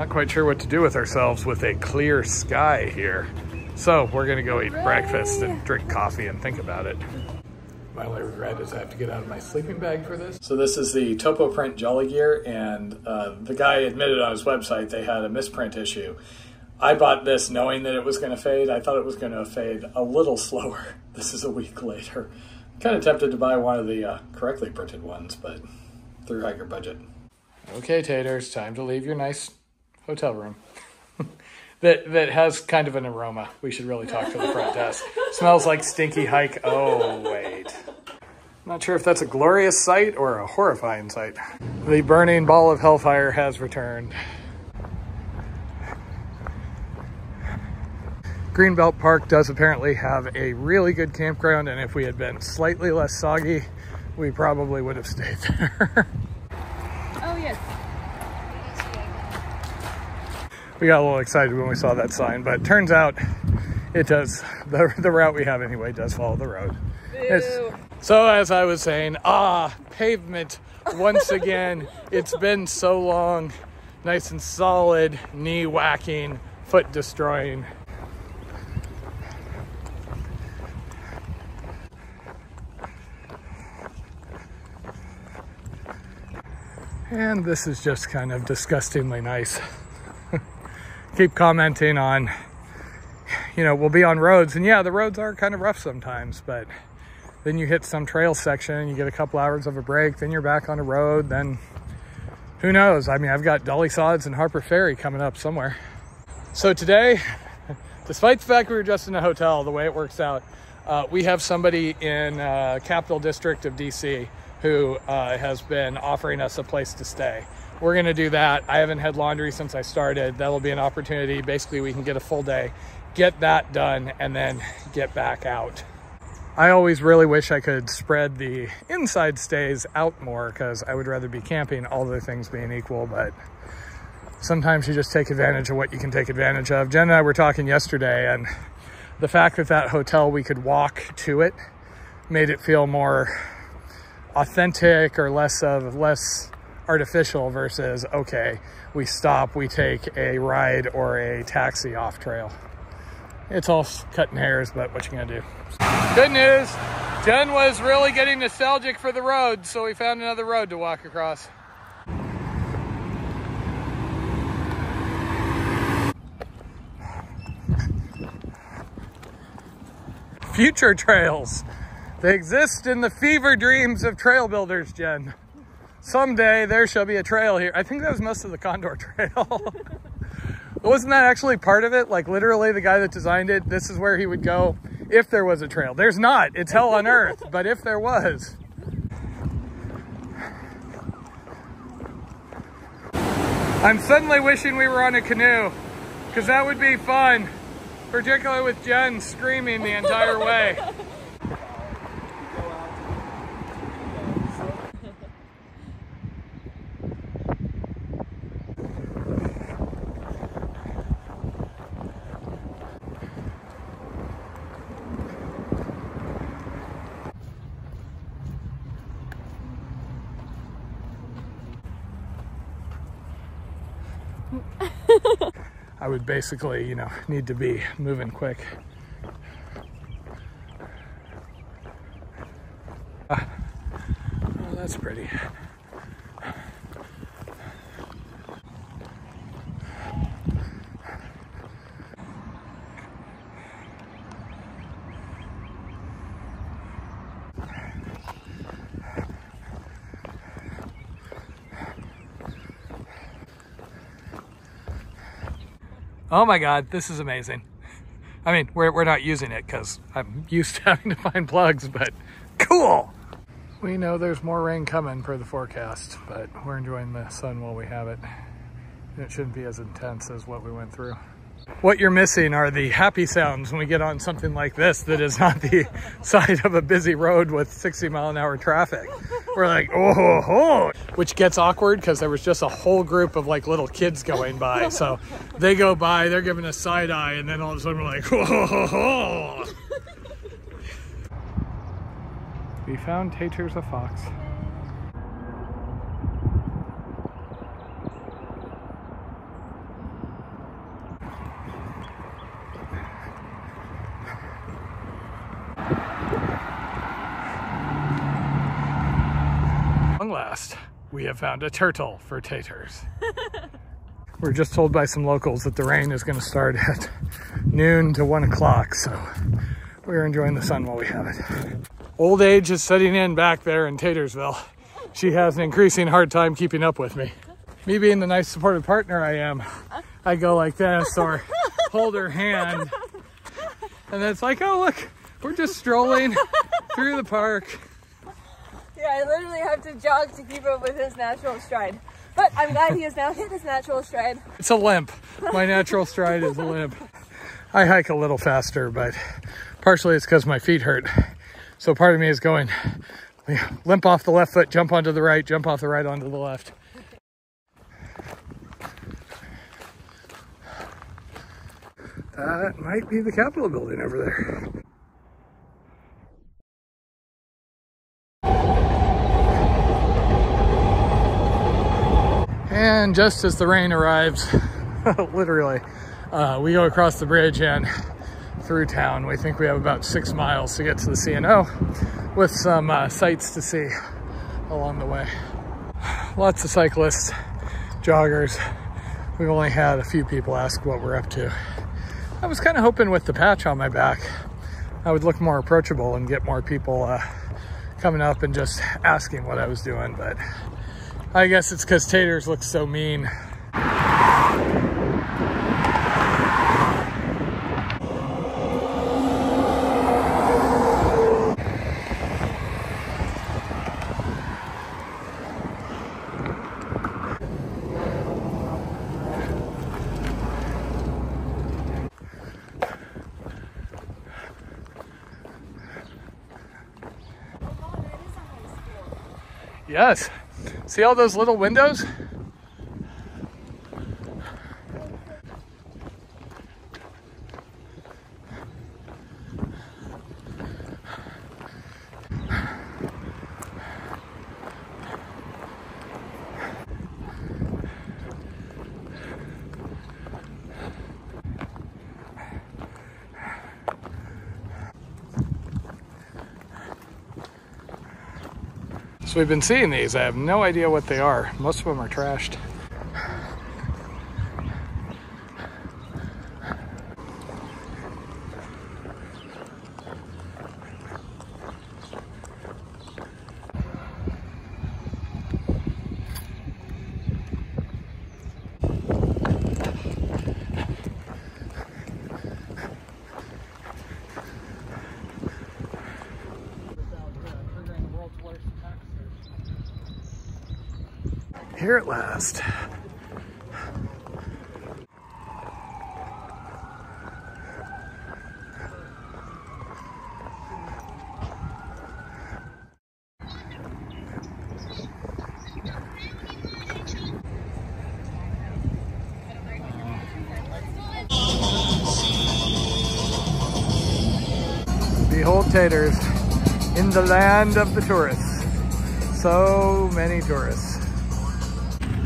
Not quite sure what to do with ourselves with a clear sky here. So we're gonna go eat breakfast and drink coffee and think about it. My only regret is I have to get out of my sleeping bag for this. So this is the Topo Print Jolly Gear, and uh, the guy admitted on his website they had a misprint issue. I bought this knowing that it was going to fade. I thought it was going to fade a little slower. This is a week later. Kind of tempted to buy one of the uh, correctly printed ones, but through higher budget. Okay, Taters, time to leave your nice hotel room. that that has kind of an aroma. We should really talk to the front desk. Smells like stinky hike. Oh, wait. Not sure if that's a glorious sight or a horrifying sight. The burning ball of hellfire has returned. Greenbelt Park does apparently have a really good campground, and if we had been slightly less soggy, we probably would have stayed there. oh, yes. We got a little excited when we saw that sign, but turns out it does, the, the route we have anyway does follow the road. So as I was saying, ah, pavement once again. it's been so long, nice and solid, knee whacking, foot destroying. And this is just kind of disgustingly nice. Keep commenting on, you know, we'll be on roads, and yeah, the roads are kind of rough sometimes, but then you hit some trail section, you get a couple hours of a break, then you're back on the road, then who knows? I mean, I've got Dolly Sods and Harper Ferry coming up somewhere. So today, despite the fact we were just in a hotel, the way it works out, uh, we have somebody in uh, Capital District of DC who uh, has been offering us a place to stay. We're gonna do that. I haven't had laundry since I started. That'll be an opportunity. Basically, we can get a full day, get that done, and then get back out. I always really wish I could spread the inside stays out more because I would rather be camping, all other things being equal, but sometimes you just take advantage of what you can take advantage of. Jen and I were talking yesterday and the fact that that hotel, we could walk to it made it feel more authentic or less of less artificial versus okay we stop we take a ride or a taxi off trail. It's all cutting hairs but what you gonna do? Good news jen was really getting nostalgic for the road so we found another road to walk across. Future trails. They exist in the fever dreams of trail builders, Jen. Someday there shall be a trail here. I think that was most of the Condor Trail. Wasn't that actually part of it? Like literally the guy that designed it, this is where he would go if there was a trail. There's not, it's hell on earth, but if there was. I'm suddenly wishing we were on a canoe because that would be fun, particularly with Jen screaming the entire way. I would basically, you know, need to be moving quick. Uh, oh, that's pretty. Oh my God, this is amazing. I mean, we're, we're not using it because I'm used to having to find plugs, but cool. We know there's more rain coming per the forecast, but we're enjoying the sun while we have it. It shouldn't be as intense as what we went through. What you're missing are the happy sounds when we get on something like this that is not the side of a busy road with 60 mile an hour traffic. We're like, oh, ho, ho. which gets awkward because there was just a whole group of like little kids going by. So they go by, they're giving a side eye, and then all of a sudden we're like, oh, ho, oh, ho. We found Taters a fox. Long last, we have found a turtle for taters. We're just told by some locals that the rain is gonna start at noon to one o'clock, so we're enjoying the sun while we have it. Old age is setting in back there in Tatersville. She has an increasing hard time keeping up with me. Me being the nice supportive partner I am, I go like this or hold her hand. And then it's like, oh look, we're just strolling through the park. I literally have to jog to keep up with his natural stride. But I'm glad he has now hit his natural stride. It's a limp. My natural stride is a limp. I hike a little faster, but partially it's because my feet hurt. So part of me is going limp off the left foot, jump onto the right, jump off the right onto the left. That might be the Capitol building over there. Just as the rain arrives, literally, uh, we go across the bridge and through town. We think we have about six miles to get to the C&O with some uh, sights to see along the way. Lots of cyclists, joggers. We've only had a few people ask what we're up to. I was kind of hoping with the patch on my back, I would look more approachable and get more people uh, coming up and just asking what I was doing, but I guess it's because taters look so mean. Yes. See all those little windows? So we've been seeing these. I have no idea what they are. Most of them are trashed. Here at last. Behold taters in the land of the tourists. So many tourists.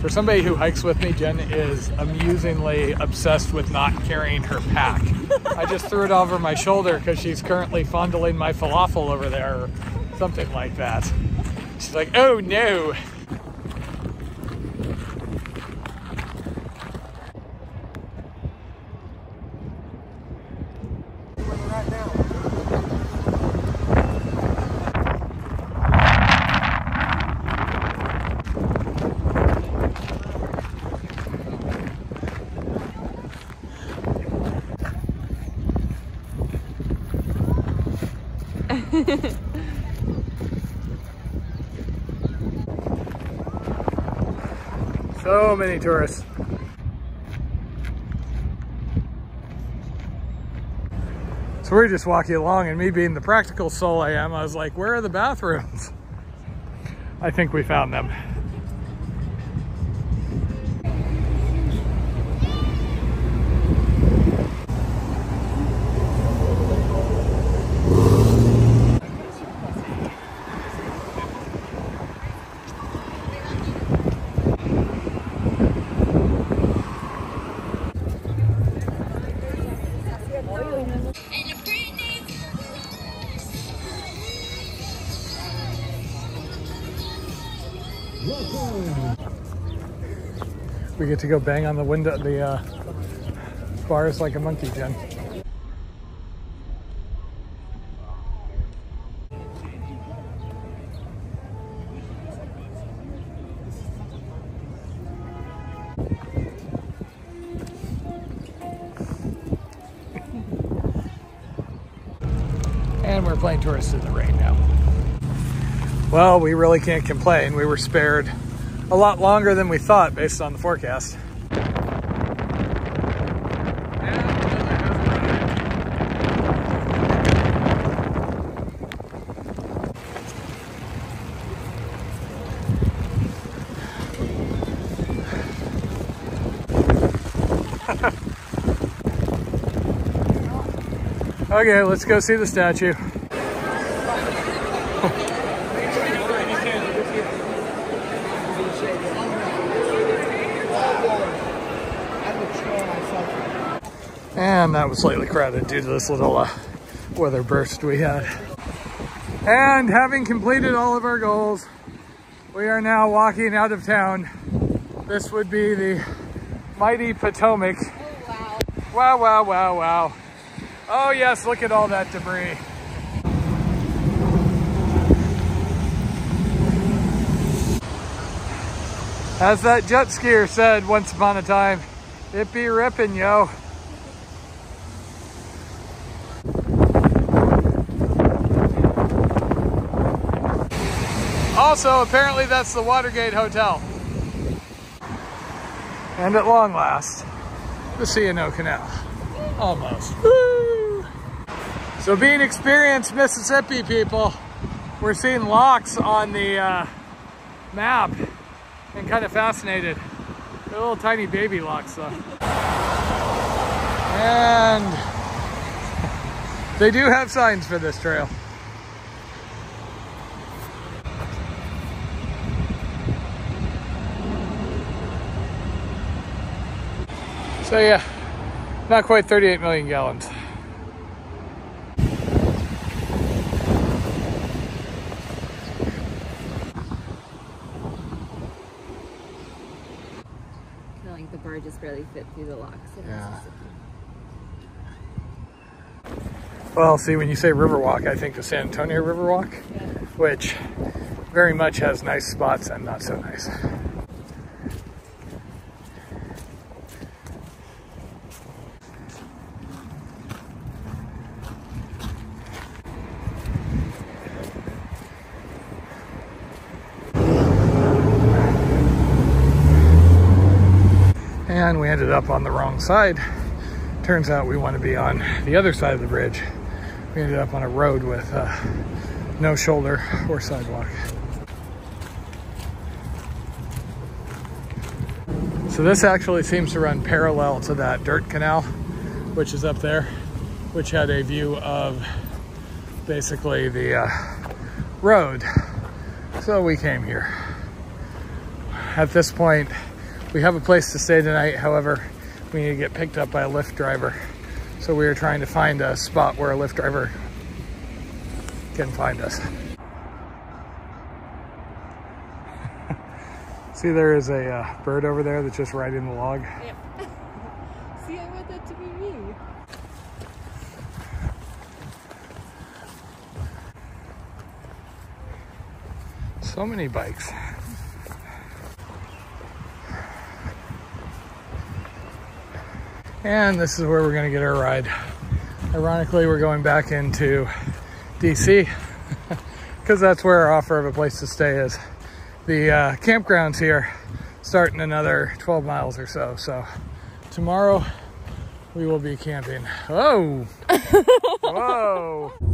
For somebody who hikes with me, Jen is amusingly obsessed with not carrying her pack. I just threw it over my shoulder because she's currently fondling my falafel over there or something like that. She's like, oh no. so many tourists. So we're just walking along and me being the practical soul I am, I was like, where are the bathrooms? I think we found them. We get to go bang on the window, the uh, bars like a monkey, Jen. And we're playing tourists in the rain now. Well, we really can't complain. We were spared a lot longer than we thought based on the forecast. okay, let's go see the statue. And that was slightly crowded due to this little uh, weather burst we had. And having completed all of our goals, we are now walking out of town. This would be the mighty Potomac. Oh, Wow, wow. wow, wow, wow. Oh yes, look at all that debris. As that jet skier said once upon a time, it be ripping, yo. Also, apparently that's the Watergate Hotel. And at long last, the C&O Canal. Almost. So being experienced Mississippi people, we're seeing locks on the uh, map and kind of fascinated. They're little tiny baby locks though. And they do have signs for this trail. So yeah, not quite 38 million gallons. I feel like the bar just barely fit through the locks. Yeah. Well, see, when you say Riverwalk, I think the San Antonio Riverwalk, which very much has nice spots and not so nice. And we ended up on the wrong side. Turns out we want to be on the other side of the bridge. We ended up on a road with uh, no shoulder or sidewalk. So this actually seems to run parallel to that dirt canal, which is up there, which had a view of basically the uh, road. So we came here. At this point, we have a place to stay tonight. However, we need to get picked up by a Lyft driver. So we are trying to find a spot where a Lyft driver can find us. See, there is a uh, bird over there that's just riding the log. Yep. See, I want that to be me. So many bikes. And this is where we're gonna get our ride. Ironically, we're going back into DC because that's where our offer of a place to stay is. The uh, campgrounds here start in another 12 miles or so. So tomorrow we will be camping. Oh, whoa.